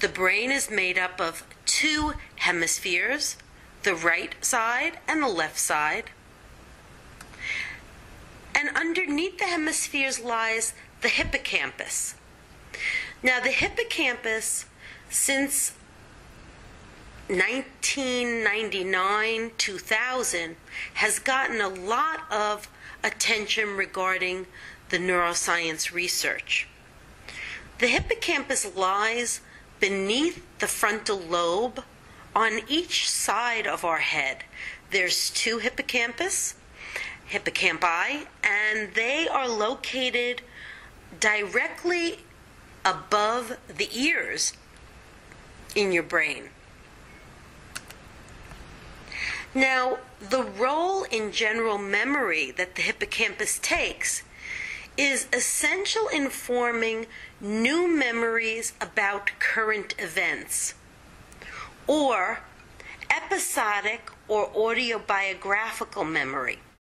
The brain is made up of two hemispheres, the right side and the left side. And underneath the hemispheres lies the hippocampus. Now, the hippocampus, since 1999 2000, has gotten a lot of attention regarding the neuroscience research. The hippocampus lies beneath the frontal lobe on each side of our head. There's two hippocampus, hippocampi, and they are located directly above the ears in your brain. Now, the role in general memory that the hippocampus takes is essential in forming new memories about current events or episodic or autobiographical memory.